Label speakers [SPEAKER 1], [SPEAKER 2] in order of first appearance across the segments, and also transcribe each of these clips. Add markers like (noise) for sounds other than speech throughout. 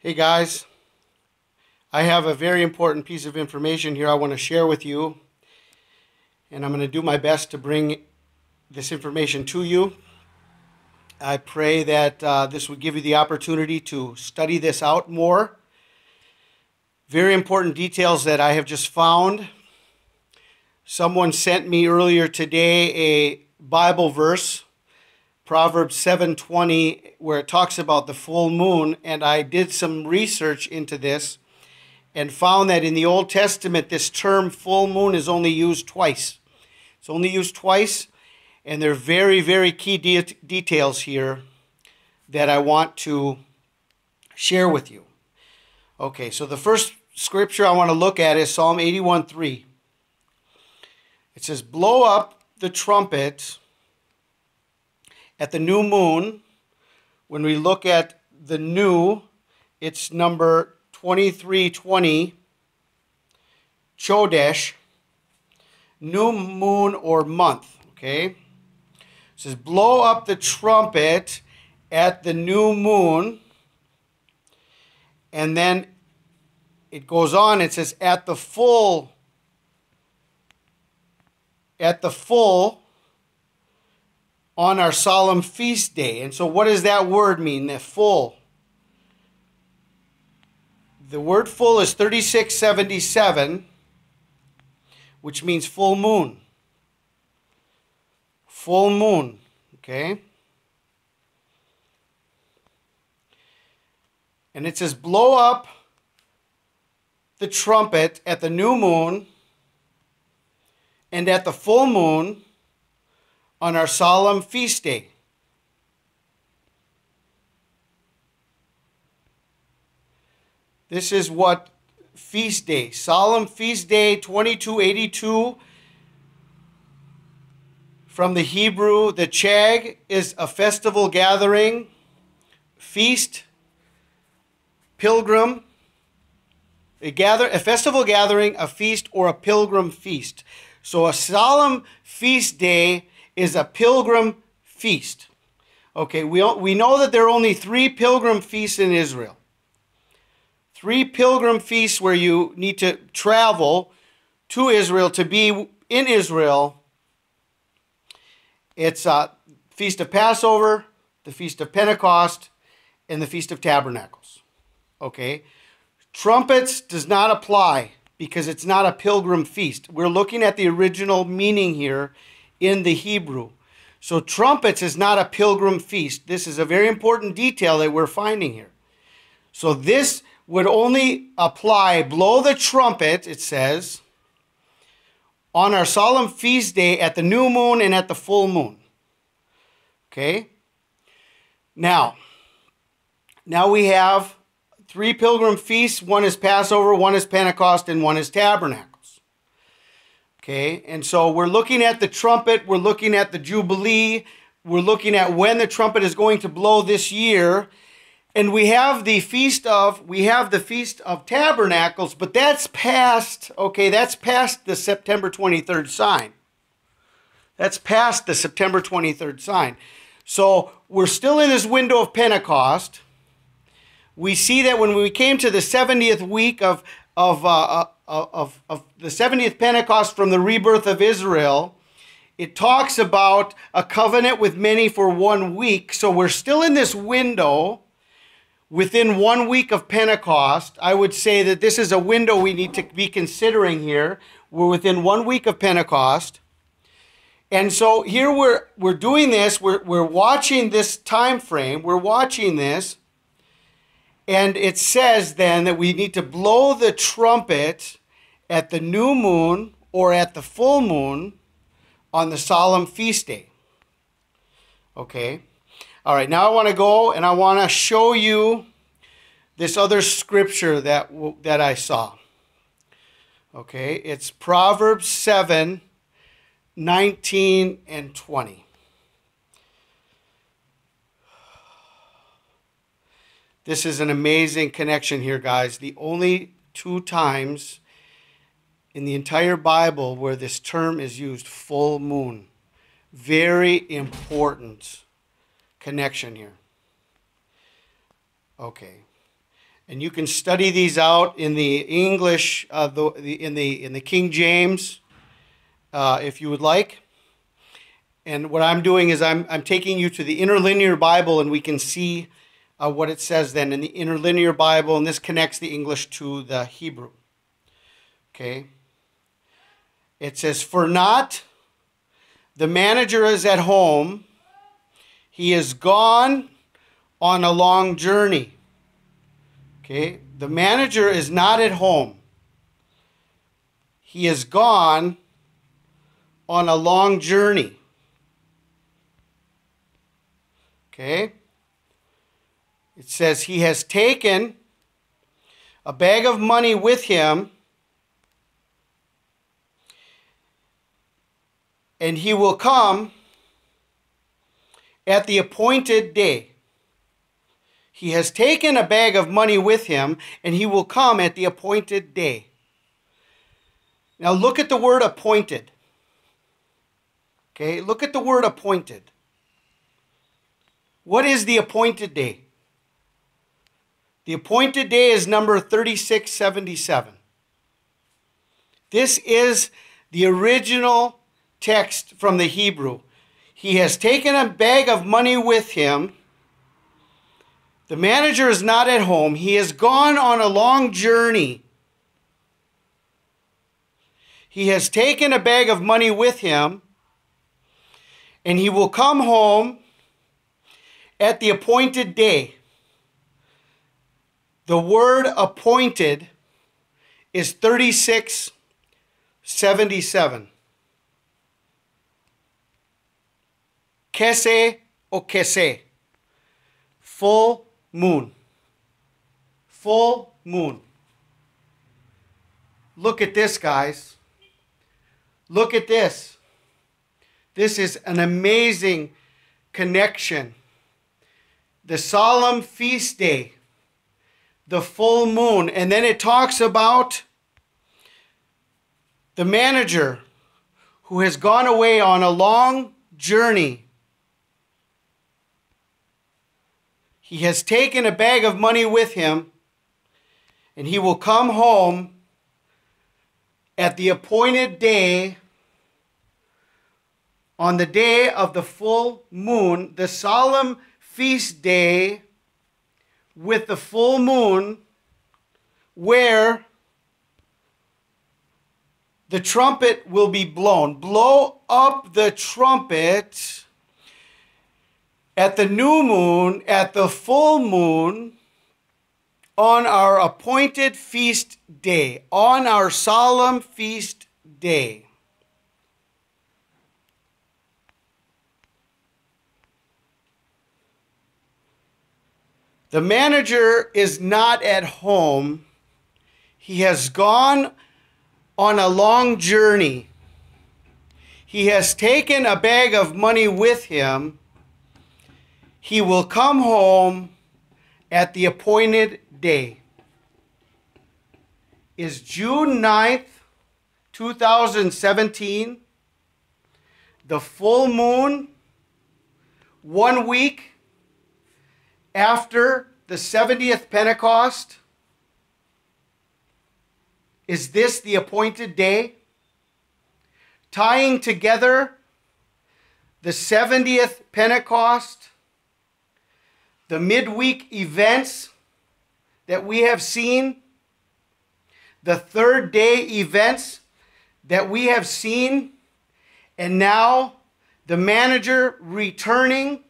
[SPEAKER 1] Hey guys, I have a very important piece of information here I want to share with you, and I'm going to do my best to bring this information to you. I pray that uh, this would give you the opportunity to study this out more. Very important details that I have just found. Someone sent me earlier today a Bible verse Proverbs 7:20 where it talks about the full moon and I did some research into this and found that in the Old Testament this term full moon is only used twice. It's only used twice and there are very very key de- details here that I want to share with you. Okay, so the first scripture I want to look at is Psalm 81:3. It says, "Blow up the trumpet at the new moon, when we look at the new, it's number 2320, Chodesh, new moon or month, okay? It says, blow up the trumpet at the new moon. And then it goes on, it says, at the full, at the full on our solemn feast day. And so, what does that word mean? The full. The word full is 3677, which means full moon. Full moon, okay? And it says, blow up the trumpet at the new moon and at the full moon on our solemn feast day. This is what feast day, solemn feast day 2282 from the Hebrew, the Chag is a festival gathering, feast, pilgrim, a gather a festival gathering, a feast, or a pilgrim feast. So a solemn feast day is a pilgrim feast. Okay, we, we know that there are only three pilgrim feasts in Israel. Three pilgrim feasts where you need to travel to Israel to be in Israel. It's a uh, Feast of Passover, the Feast of Pentecost, and the Feast of Tabernacles. Okay? Trumpets does not apply because it's not a pilgrim feast. We're looking at the original meaning here in the Hebrew. So, trumpets is not a pilgrim feast. This is a very important detail that we're finding here. So, this would only apply, blow the trumpet, it says, on our solemn feast day at the new moon and at the full moon. Okay? Now, now we have three pilgrim feasts. One is Passover, one is Pentecost, and one is Tabernacle. Okay, and so we're looking at the trumpet, we're looking at the Jubilee, we're looking at when the trumpet is going to blow this year. And we have the feast of we have the feast of tabernacles, but that's past, okay, that's past the September 23rd sign. That's past the September 23rd sign. So we're still in this window of Pentecost. We see that when we came to the 70th week of, of, uh, uh of, of the 70th Pentecost from the rebirth of Israel, it talks about a covenant with many for one week. So we're still in this window within one week of Pentecost. I would say that this is a window we need to be considering here. We're within one week of Pentecost. And so here we're we're doing this, we're, we're watching this time frame, we're watching this, and it says then that we need to blow the trumpet at the new moon or at the full moon on the solemn feast day. Okay? All right, now I want to go and I want to show you this other scripture that, that I saw. Okay, it's Proverbs 7 19 and 20. This is an amazing connection here, guys. The only two times in the entire Bible where this term is used full moon. Very important connection here. Okay. And you can study these out in the English, uh, the, in, the, in the King James, uh, if you would like. And what I'm doing is I'm, I'm taking you to the interlinear Bible, and we can see uh, what it says then in the interlinear Bible, and this connects the English to the Hebrew. Okay? It says, For not the manager is at home, he is gone on a long journey. Okay? The manager is not at home. He is gone on a long journey. Okay? It says he has taken a bag of money with him and he will come at the appointed day. He has taken a bag of money with him, and he will come at the appointed day. Now look at the word appointed. Okay, look at the word appointed. What is the appointed day? The appointed day is number 3677. This is the original text from the Hebrew. He has taken a bag of money with him. The manager is not at home. He has gone on a long journey. He has taken a bag of money with him, and he will come home at the appointed day. The word appointed is 3677. Kese o kese. Full moon. Full moon. Look at this, guys. Look at this. This is an amazing connection. The solemn feast day, the full moon, and then it talks about the manager who has gone away on a long journey He has taken a bag of money with him, and he will come home at the appointed day on the day of the full moon, the solemn feast day with the full moon, where the trumpet will be blown. Blow up the trumpet at the new moon, at the full moon, on our appointed feast day, on our solemn feast day. The manager is not at home. He has gone on a long journey. He has taken a bag of money with him he will come home at the appointed day. Is June 9th, 2017, the full moon, one week after the 70th Pentecost? Is this the appointed day? Tying together the 70th Pentecost the midweek events that we have seen, the third day events that we have seen, and now the manager returning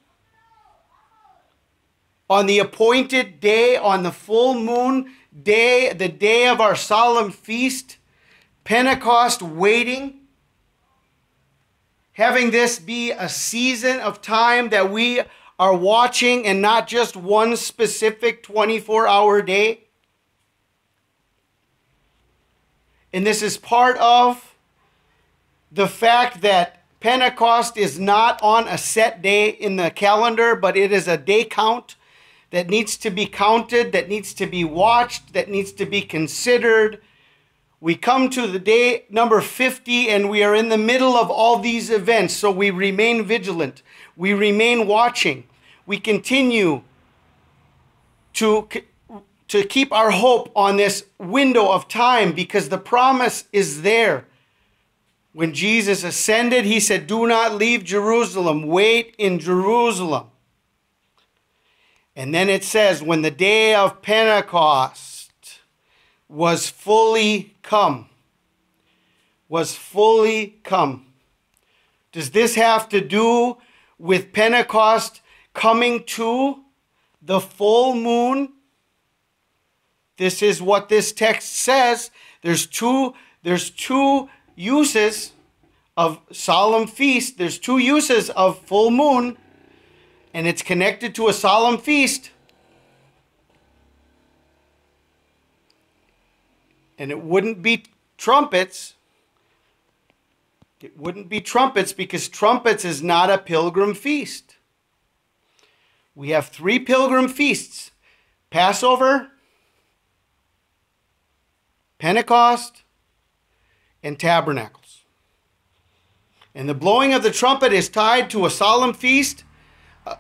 [SPEAKER 1] on the appointed day, on the full moon day, the day of our solemn feast, Pentecost waiting, having this be a season of time that we are watching and not just one specific 24 hour day. And this is part of the fact that Pentecost is not on a set day in the calendar, but it is a day count that needs to be counted, that needs to be watched, that needs to be considered. We come to the day number 50 and we are in the middle of all these events, so we remain vigilant. We remain watching we continue to to keep our hope on this window of time because the promise is there. When Jesus ascended, he said, Do not leave Jerusalem, wait in Jerusalem. And then it says, When the day of Pentecost was fully come, was fully come. Does this have to do with Pentecost coming to the full moon? This is what this text says. There's two there's two uses of solemn feast. There's two uses of full moon and it's connected to a solemn feast. And it wouldn't be trumpets it wouldn't be trumpets because trumpets is not a pilgrim feast. We have three pilgrim feasts Passover, Pentecost, and Tabernacles. And the blowing of the trumpet is tied to a solemn feast,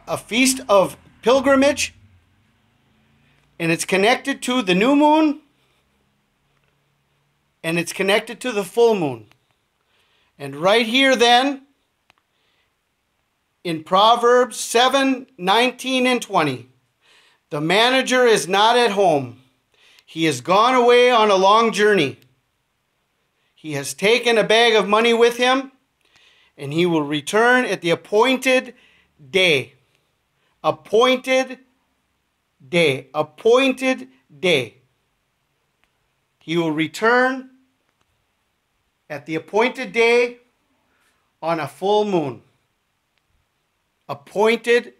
[SPEAKER 1] a feast of pilgrimage, and it's connected to the new moon, and it's connected to the full moon. And right here, then, in Proverbs 7 19 and 20, the manager is not at home. He has gone away on a long journey. He has taken a bag of money with him, and he will return at the appointed day. Appointed day. Appointed day. He will return at the appointed day on a full moon. Appointed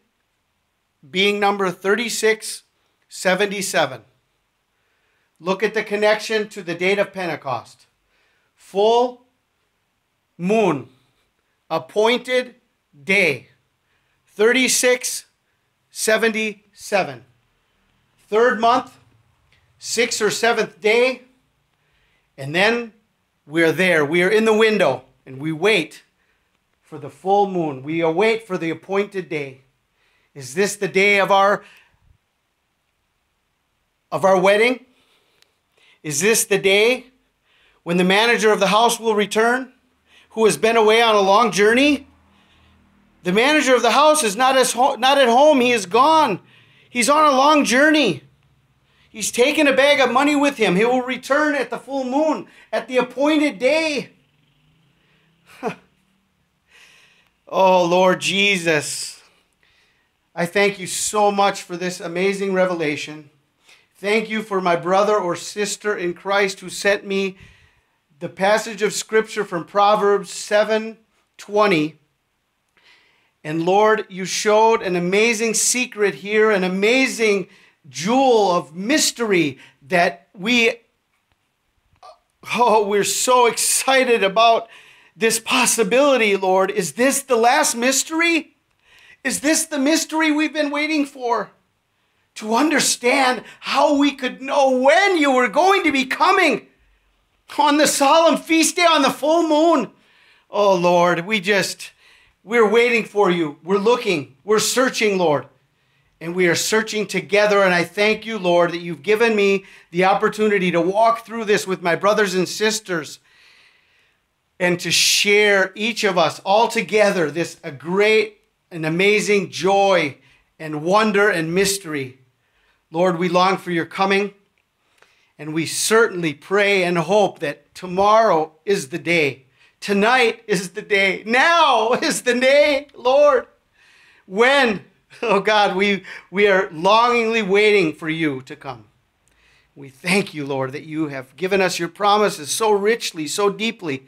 [SPEAKER 1] being number 3677. Look at the connection to the date of Pentecost. Full moon, appointed day, 3677. Third month, sixth or seventh day, and then we are there. We are in the window and we wait for the full moon. We await for the appointed day. Is this the day of our of our wedding? Is this the day when the manager of the house will return who has been away on a long journey? The manager of the house is not, as not at home. He is gone. He's on a long journey. He's taken a bag of money with him. He will return at the full moon, at the appointed day. Oh, Lord Jesus, I thank you so much for this amazing revelation. Thank you for my brother or sister in Christ who sent me the passage of scripture from Proverbs 7 20. And Lord, you showed an amazing secret here, an amazing jewel of mystery that we, oh, we're so excited about this possibility, Lord. Is this the last mystery? Is this the mystery we've been waiting for? To understand how we could know when you were going to be coming on the solemn feast day on the full moon. Oh, Lord, we just, we're waiting for you. We're looking, we're searching, Lord and we are searching together. And I thank you, Lord, that you've given me the opportunity to walk through this with my brothers and sisters and to share each of us all together this a great and amazing joy and wonder and mystery. Lord, we long for your coming. And we certainly pray and hope that tomorrow is the day. Tonight is the day. Now (laughs) is the day, Lord, when (laughs) Oh God, we, we are longingly waiting for you to come. We thank you, Lord, that you have given us your promises so richly, so deeply.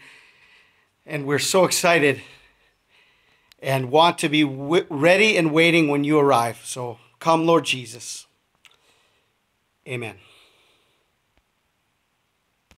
[SPEAKER 1] And we're so excited and want to be ready and waiting when you arrive. So come, Lord Jesus. Amen.